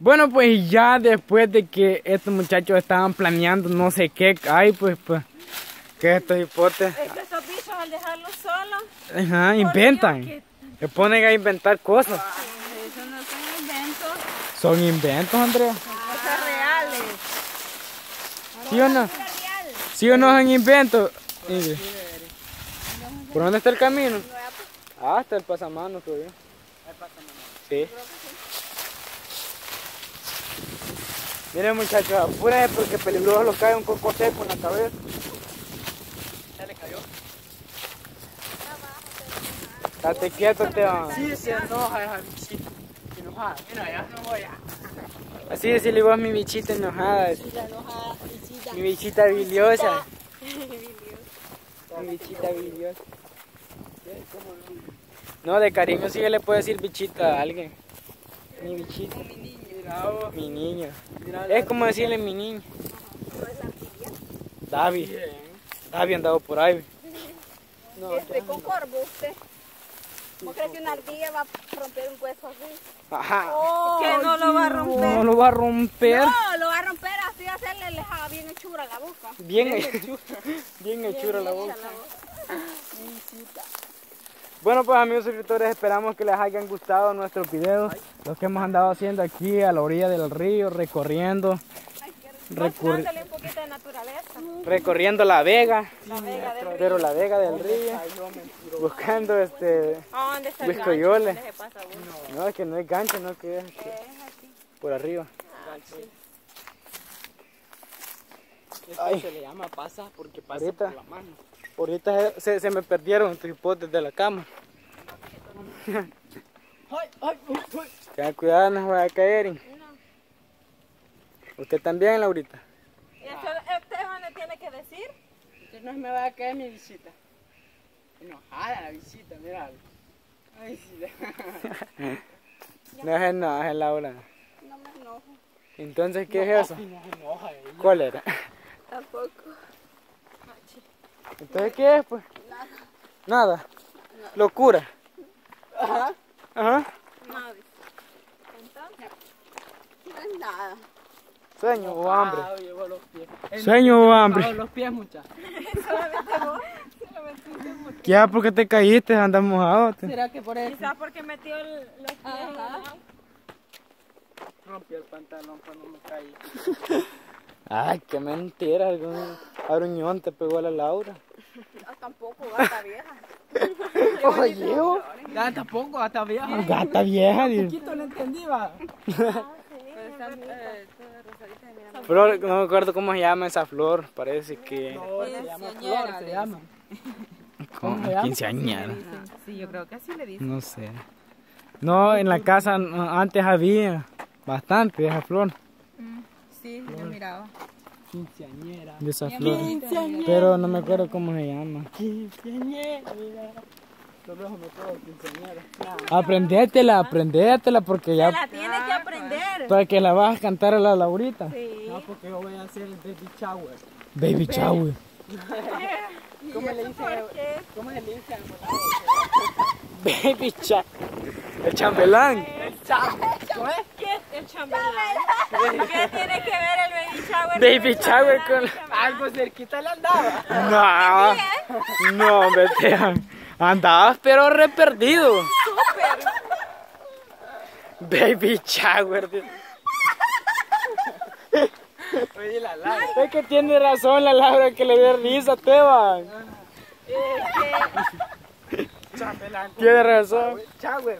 Bueno, pues ya después de que estos muchachos estaban planeando no sé qué hay, pues, pues, que estos hipotes. Es que estos bichos al dejarlos solos. Ajá, inventan. Se ponen a inventar cosas. Eso no son inventos. Son inventos, Andrea. Cosas reales. ¿Sí o no? ¿Sí o no son inventos? ¿Por dónde está el camino? Ah, está el pasamano, yo. ¿El pasamano? Sí. Miren muchachos, apúrense porque peligroso lo cae un coco seco en la cabeza. ¿Ya le cayó? Estate quieto, Esteban. Sí, se enoja esa bichita. Enojada. Mira, ya no voy a. Así decirle vos mi bichita enojada. Mi bichita biliosa. Mi bichita biliosa. No, de cariño sí que le puede decir bichita a alguien. Mi bichita. Vos. Mi niño. Mira, Es como decirle mi niño. David. David andado por ahí. No, Este, con corvo usted. ¿Cómo cree que una ardilla va a romper un hueso así? Ajá. que no lo va a romper. No lo va a romper. No, lo va a romper así, hacerle lejada bien hechura la boca. Bien hechura. Bien hechura la boca. Bueno pues amigos suscriptores, esperamos que les hayan gustado nuestros videos, los que hemos andado haciendo aquí a la orilla del río, recorriendo, recurri- Mostrándole un poquito de naturaleza. recorriendo la vega, La vega del pero la vega del río, buscando este. Huiscoyoles. No es que no es gancho, no que es este, Es así. por arriba. Esto Ay. se le llama pasa porque pasa Ahorita. por la mano. Ahorita se, se me perdieron tus hipotes de la cama. Tengan cuidado, no se vaya a caer. ¿Usted también, Laurita? ¿Y esto Esteban le tiene que decir? Que no se me va a caer mi visita. Enojada la visita, mira. Ay, sí. No se enoje, Laura. No me enojo. Entonces, ¿qué es eso? No se enoja ella. ¿Cuál era? Tampoco. Entonces, ¿qué es, pues? Nada. Locura. Ajá. Ajá. No, dice. Entonces, no es nada. Sueño o hambre. Ah, llevo los pies. El Sueño o hambre. Los pies, mucha. Ya, porque te caíste, andas mojado. ¿Será que por eso Quizás porque metió el- los pies agua. rompí el pantalón cuando me caí? Ay, qué mentira. Algún aruñón te pegó a la Laura. Ah, tampoco, gata vieja. Oye, Ya tampoco, hasta vieja. gata vieja. Un poquito no entendí, va. Flor, no me acuerdo cómo se llama esa flor. Parece que. No, se llama flor, se llama. Llama? quinceañera. Sí, yo creo que así le dicen. No sé. No, en la casa antes había bastante de esa flor. Sí, yo miraba. Quinceañera. De esa flor. Pero no me acuerdo cómo se llama. Quinceañera. Aprendétela, aprendétela porque ya. La tiene que aprender. Para que la vas a cantar a la Laurita. Sí. No, porque yo voy a hacer el baby shower. Baby shower. ¿Cómo le dicen? ¿Cómo se le dice al Baby shower. El chambelán. ¿Qué es el chambelán? ¿Qué tiene que ver el baby shower? Baby shower con. Algo cerquita le andaba. No. No, vete. Andabas pero re perdido. Baby shower. tío. Oye, la la. Es que tiene razón la Laura que le dé risa, Teban. Chambelán. Tiene razón.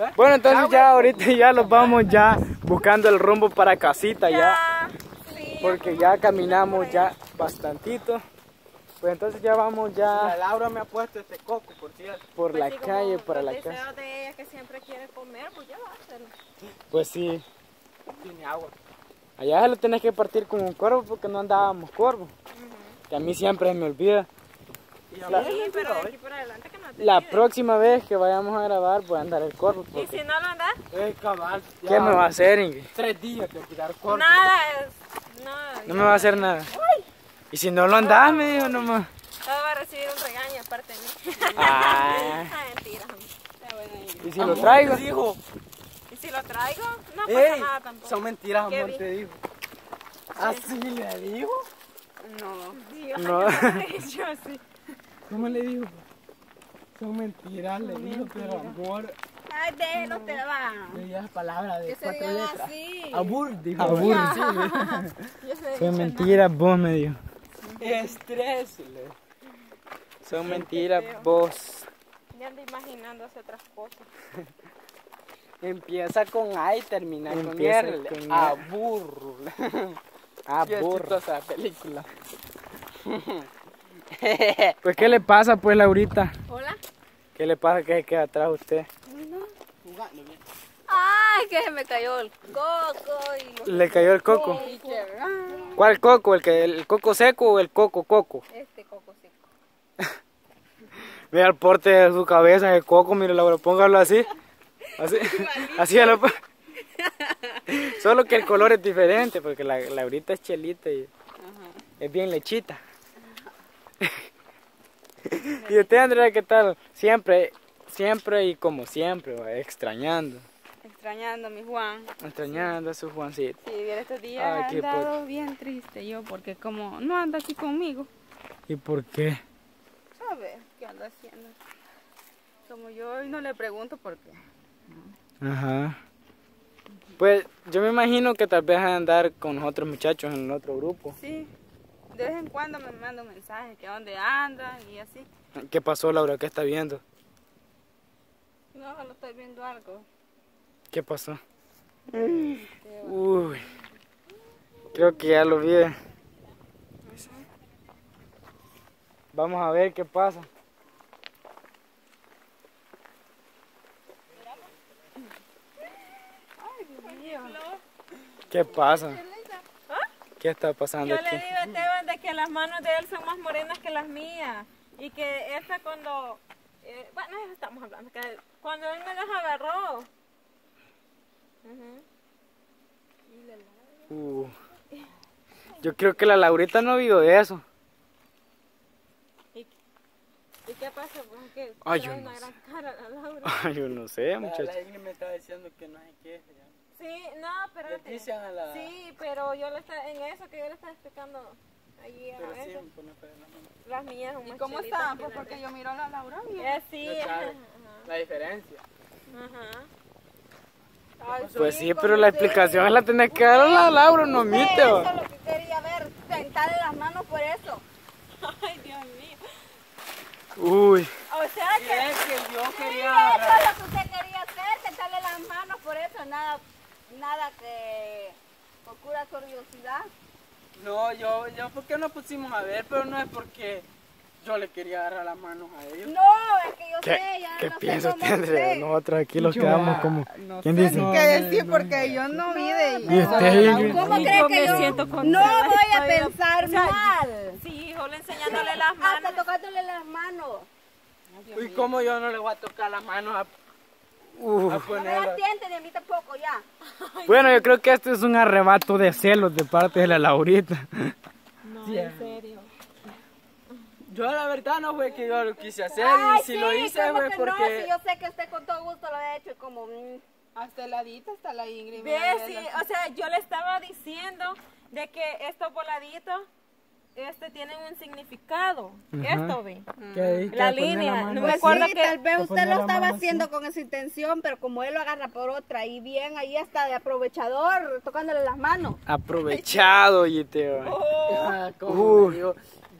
¿va? Bueno, entonces ya ahorita ya los vamos ya buscando el rumbo para casita ya. Ya. Sí. Porque ya caminamos ya bastantito. Pues entonces ya vamos La ya Laura me ha puesto este coco, por cierto. por la Pues sí, como calle para la casa. de ella que siempre quiere comer, pues ya va a hacerlo. Pues sí. Tiene agua. Allá se lo tenés que partir con un cuervo porque no andábamos cuervo. Que a mí siempre me olvida. La- Sí, pero de aquí por adelante que no te La próxima vez que vayamos a grabar voy a andar el cuervo. Y si no lo andas, Eh, cabal. ¿Qué me va a hacer, Ingrid? Tres días de cuidar corto. nada es. No, No me va a hacer nada. Y si no lo andás, me dijo nomás. todo va a recibir un regaño aparte de mí. Ah, Ah, mentira. bueno y si lo traigo. Dijo, Y si lo traigo, no pasa Ey, nada tampoco. son mentiras, ¿Qué amor, vi? te digo. ¿Así le digo? No. Sí, No. yo sí. ¿Cómo le digo? Son mentiras, le digo, pero amor, Ay, déjelo, te va. le digo las palabras de Que se cuatro digan letras. así. Abur, dijo. Abur. Son mentiras, vos me dijo. Estrés. le- Son mentiras, vos. Ya ando imaginándose otras cosas. Empieza con A y termina con Empieza R. con Abur. Ah, Qué chistosa película. Pues, ¿qué le pasa, pues, Laurita? Hola. ¿Qué le pasa que se queda atrás usted? Jugando bien. Ay, que se me cayó el coco y Le cayó el coco. ¿Cuál coco? ¿El, que, ¿El coco seco o el coco coco? este coco seco. Mira el porte de su cabeza, el coco, mire, Laura, póngalo así. Así, así a lo Solo que el color es diferente, porque la Laurita es chelita y es bien lechita. y usted, Andrea, ¿qué tal? Siempre, siempre y como siempre, va, extrañando. Extrañando a mi Juan. Extrañando a su Juancito. Sí, viera estos días Ay, he andado bien triste yo porque como no anda aquí conmigo, ¿Y por qué? ¿sabes qué anda haciendo? Como yo hoy no le pregunto por qué. Ajá. Pues yo me imagino que tal vez a andar con los otros muchachos en el otro grupo. Sí, de vez en cuando me manda un mensaje que a dónde anda y así. ¿Qué pasó, Laura? ¿Qué está viendo? No, solo estoy viendo algo. ¿Qué pasó? Uy. Creo que ya lo vi. Vamos a ver qué pasa. ¿Qué pasa? ¿Qué está pasando Yo le aquí? digo a Esteban de que las manos de él son más morenas que las mías. Y que esta cuando... eh, bueno, eso estamos hablando. Que cuando él me las agarró. Ujú. Uh. Yo creo que la Laurita no vio eso. ¿Y, ¿Y qué pasa? Pues que Ay, yo una no gran cara la Laura. Ay, yo no sé, La, muchacho. la Ingrid me estaba diciendo que no hay que. ya. Sí, no, pero... Leticia a la. Sí, pero yo le estaba... En eso que yo le estaba explicando allí a Pero. Las mías son ¿Y más cómo están? Pues porque yo miro a la Laura y Eh, sí. La diferencia. ajá. Ay, Pues sí, pero la explicación la tenés que dar a la Laura, no te Eso es lo que quería ver, sentarle las manos por eso. Ay, Dios mío. Uy, O sea que... Es que yo Sí, quería. eso es lo que usted quería hacer, sentarle las manos por eso, nada, nada que procura curiosidad. No, yo, yo, ¿por qué no pusimos a ver? Pero no es porque yo le quería agarrar las manos a ellos. No, es que yo ¿qué, sé, ya qué no piensa sé cómo usted. Nosotros aquí los Yo, quedamos ah, como... no ¿Quién sé, dice? no. qué decir porque yo no vi de ¿Y usted, ¿Cómo Ingrid? cree Yo que me yo siento no voy a pensar o sea, mal? Sí, hijo, enseñándole las manos. Hasta tocándole las manos. ¿Y cómo yo no le voy a tocar las manos a, No me tiente ni a mí tampoco ya. Bueno, yo creo que esto es un arrebato de celos de parte de la Laurita. No, Sí, en serio. Yo la verdad no fue que yo lo quise hacer Ay, y si lo sí, hice ¿cómo fue que porque... No, si yo sé que usted con todo gusto lo ha hecho y como... mm, Hasta heladita está la Ingrid. Sí, la- o sea, yo le estaba diciendo de que estos voladitos este, tienen un significado. Ajá. Esto, ve. ¿Qué- qué La línea, mano no me así? acuerdo sí, que- tal vez usted lo la estaba haciendo con esa intención, pero como él lo agarra por otra y bien ahí está de aprovechador, tocándole las manos. Aprovechado, y te va. Ah, ¿cómo?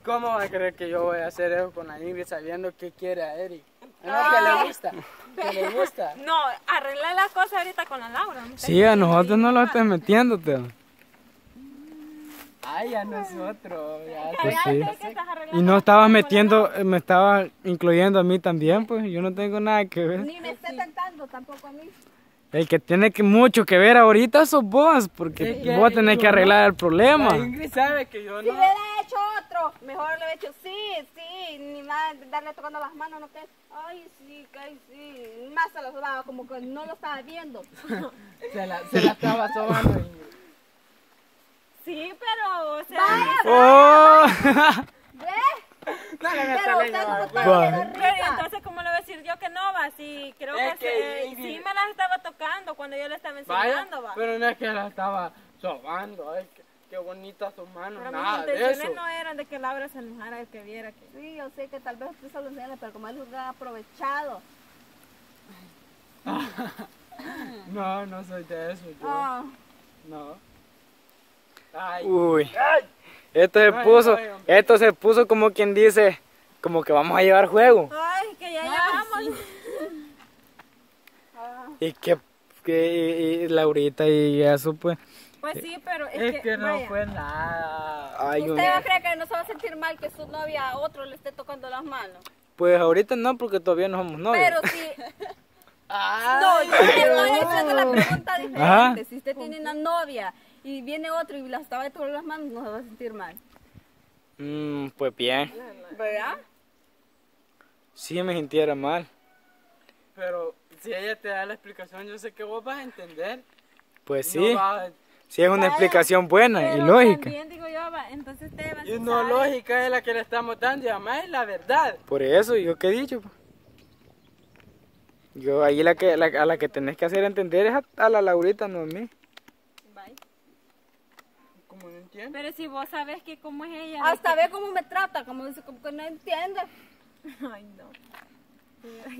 ¿Cómo va a creer que yo voy a hacer eso con la Ingrid sabiendo que quiere a Eric? No, que le gusta, que le gusta. No, arregla las cosas ahorita con la Laura. ¿no? Sí, a nosotros no lo estés metiendo, te va. Ay, a nosotros, ya. Pues sí. Y no estabas metiendo, eh, me estaba incluyendo a mí también, pues yo no tengo nada que ver. Ni me esté tentando tampoco a mí. El que tiene que mucho que ver ahorita sos vos, porque vos tenés que arreglar el problema. Ingrid sabe que yo Si no... le hubiera hecho otro, mejor le hubiera hecho sí, sí, ni más darle tocando las manos, no que, ay, sí, que ay, sí, más se lo sobaba, como que no lo estaba viendo. Se la, se la estaba sobando, Ingrid. Sí, pero, o sea, Oh. ¿Ves? No le Pero metas usted como está pero entonces, ¿cómo le voy a decir yo que no va, sí, creo Es que, que sí, sí me las estaba tocando cuando yo le estaba Vaya, enseñando, va. pero no es que la estaba sobando, ay, qué, qué bonitas sus manos, Pero nada mis de intenciones eso. no eran de que Laura se enojara el que viera que... Sí, yo sé que tal vez usted solo enseña, pero como él lo ha aprovechado. No, no soy de eso, yo. Ah, No. Ay, Uy. ay, Esto se Ay, puso, ay, esto se puso como quien dice, como que vamos a llevar juego. Ay, que ya llegamos. Y que, que y- y Laurita y eso pues. Pues sí, pero es, es que no vaya, fue nada. Ay, ¿Usted no. va a creer que no se va a sentir mal que su novia a otro le esté tocando las manos? Pues ahorita no, porque todavía no somos novios. Pero si... Ay, No, yo le estoy haciendo la pregunta diferente. Ajá. Si usted tiene una novia y viene otro y la estaba tocando las manos, no se va a sentir mal. Mm, pues bien. ¿Verdad? Sí me sintiera mal. Pero si ella te da la explicación, yo sé que vos vas a entender. Pues Y no sí, vas a- sí es una explicación buena y lógica. También digo yo, va, entonces Esteban, Y si no lógica es la que le estamos dando y además es la verdad. Por eso, ¿yo qué he dicho? pues? Yo ahí la que, la- a la que tenés que hacer entender es a, a la Laurita, no a mí. Como no. Pero si vos sabes que cómo es ella. Hasta ve cómo me trata, como dice, como que no entiende. Ay, no.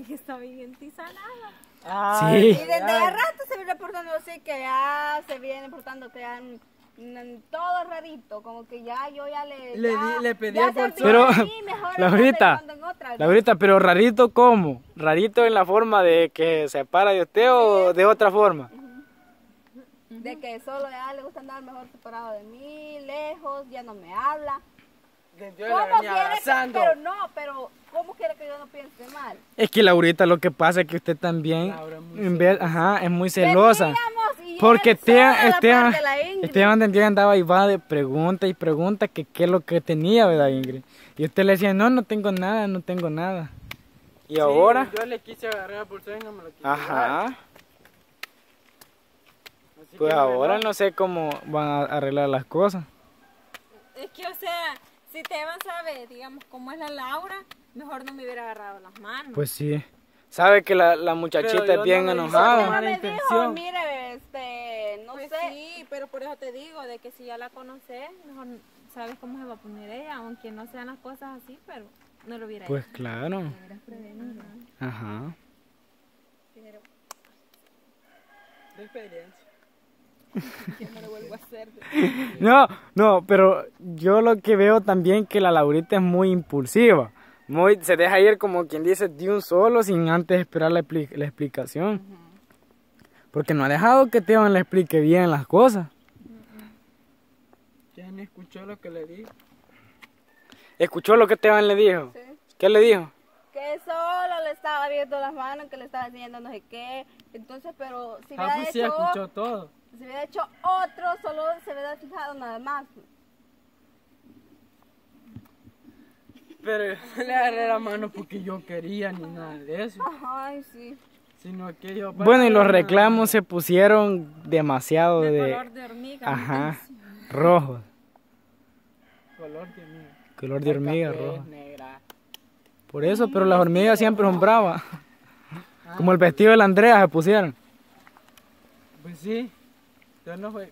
Que está bien entizanada. Sí. Y desde hace rato se viene portando así, que ya se viene portando que ya todo rarito, como que ya yo ya le... Le ya- di- le pedí ya por- Pero, está Laurita. Laurita, pero rarito cómo? ¿Rarito en la forma de que se separa de usted o de otra forma? De que solo ya le gusta andar mejor separado de mí, lejos, ya no me habla. Yo la ¿Cómo venía quiere que, pero no, pero ¿cómo quiere que yo no piense mal? Es que Laurita lo que pasa es que usted también, Laura es muy en vez, ajá, es muy celosa. Porque Esteban, Esteban. Esteban tendría andaba y va de pregunta y pregunta que qué es lo que tenía, ¿verdad, Ingrid? Y usted le decía, no, no tengo nada, no tengo nada. Y Sí, ahora, Yo le quise agarrar pulsero y no me lo quise agarrar. ajá, Así pues ahora no sé cómo van a arreglar las cosas. Es que, o sea, si Esteban sabe, digamos, cómo es la Laura, mejor no me hubiera agarrado las manos. Pues sí. Sabe que la, la muchachita Pero es bien no enojada. me dijo, mire, este, no Pues sé. sí, pero por eso te digo, de que si ya la conoces, mejor sabes cómo se va a poner ella, aunque no sean las cosas así, pero no lo hubiera Pues claro. hecho. Ajá. De experiencia. No, no, pero yo lo que veo también que la Laurita es muy impulsiva. Muy, se deja ir como quien dice de un solo sin antes esperar la, expli- la explicación. Porque no ha dejado que Esteban le explique bien las cosas. Ya ni escuchó lo que le dije. ¿Escuchó lo que Esteban le dijo? Sí. ¿Qué le dijo? Que solo le estaba viendo las manos, que le estaba enseñando no sé qué. Entonces, pero si Ah, hubiera pues sí hecho, escuchó todo. si hubiera hecho otro, solo se hubiera fijado nada más. Pero yo no le agarré la mano porque yo quería ni nada de eso. Ay, sí. Sino que yo... Bueno, y los reclamos se pusieron demasiado De, de... color de hormiga. Ajá. Rojos. Color de mí. Color de hormiga rojo. Por eso, pero las hormigas siempre son bravas. Como el vestido de la Andrea se pusieron. Pues sí. Yo no fue...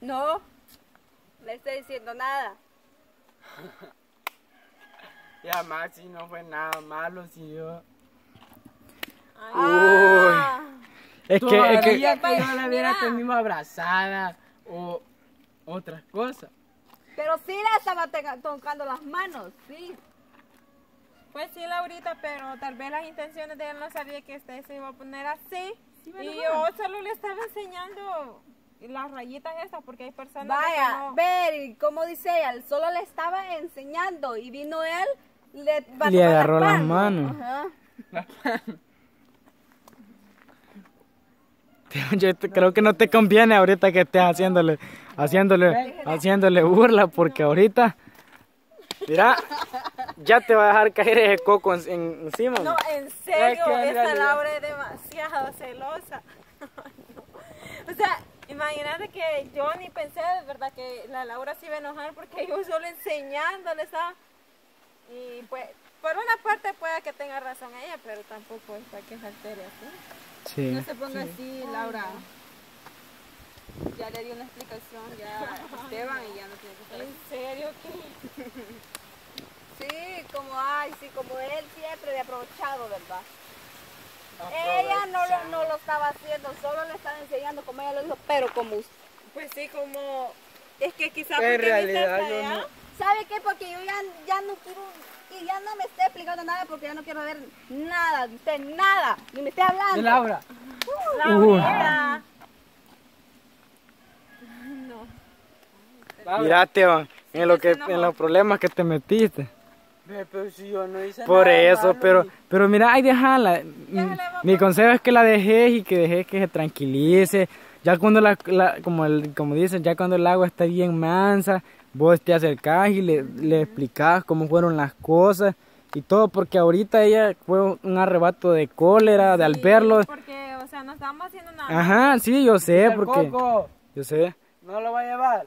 No, le estoy diciendo nada. Y además si no fue nada malo si yo... Ah, Es que, es que, que yo la hubiera tenido abrazada o otras cosas. pero sí le estaba tocando las manos, sí. Pues sí, Laurita, pero tal vez las intenciones de él no sabía que usted se iba a poner así. y yo solo le estaba enseñando las rayitas estas, porque hay personas que Vaya, no- ver, y como dice ella, él solo le estaba enseñando y vino él, le, Le agarró las mano. manos. Ajá. yo te- creo que no te conviene ahorita que estés haciéndole, haciéndole, haciéndole burla, porque ahorita, mira, ya te va a dejar caer ese coco en- en- encima. No, en serio, Es que en esta Laura es demasiado celosa. No. O sea, imagínate que yo ni pensé de verdad que la Laura se iba a enojar porque yo solo enseñándole estaba. Y pues, por una parte puede que tenga razón ella, pero tampoco es para que se altere así. Sí. No se ponga así, Laura. Ya le di una explicación ya a Esteban y ya no tiene que estar. ¿En serio que? Sí, como, ay, sí, como él siempre de aprovechado, ¿verdad? Ella no lo, no lo estaba haciendo, solo le estaba enseñando como ella lo dijo, pero como usted. Pues sí, como... Es que quizá En porque realidad yo allá, no- ¿Sabe qué? Porque yo ya, ya no quiero, y ya no me esté explicando nada porque ya no quiero ver nada de usted, nada, ni me esté hablando. De Laura. Laurita. Laura. Mira, Esteban, en, lo que, en los problemas que te metiste. Pero si yo no hice Por nada eso, malo, pero, ni- pero mira, ay, déjala. Déjala, Mi consejo es que la dejes y que dejes que se tranquilice. Ya cuando la, la- como, el, como dicen, ya cuando el agua está bien mansa, vos te acercás y le, le explicás cómo fueron las cosas y todo, porque ahorita ella fue un arrebato de cólera, de al Sí, verlo. Porque, o sea, no estamos haciendo nada. Ajá, sí, yo sé, porque Coco, yo sé. no lo va a llevar.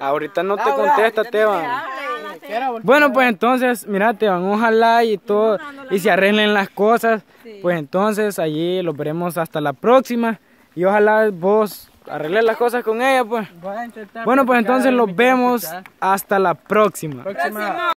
Ahorita no te contesta, voltear. Bueno, pues entonces, mira, Esteban, ojalá y todo, y se arreglen las cosas, Sí. pues entonces allí los veremos hasta la próxima, y ojalá vos arregles las cosas con ella, pues. Voy a intentar Bueno, pues entonces los vemos escuchar. hasta la próxima. Próxima.